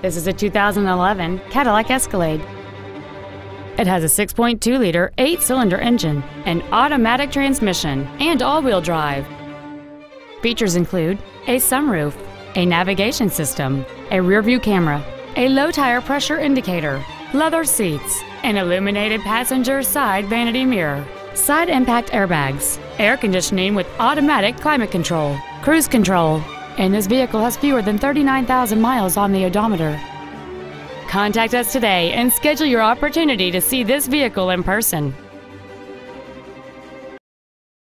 This is a 2011 Cadillac Escalade. It has a 6.2 liter, 8 cylinder engine, an automatic transmission, and all wheel drive. Features include a sunroof, a navigation system, a rear view camera, a low tire pressure indicator, leather seats, an illuminated passenger side vanity mirror, side impact airbags, air conditioning with automatic climate control, cruise control, and this vehicle has fewer than 39,000 miles on the odometer. Contact us today and schedule your opportunity to see this vehicle in person.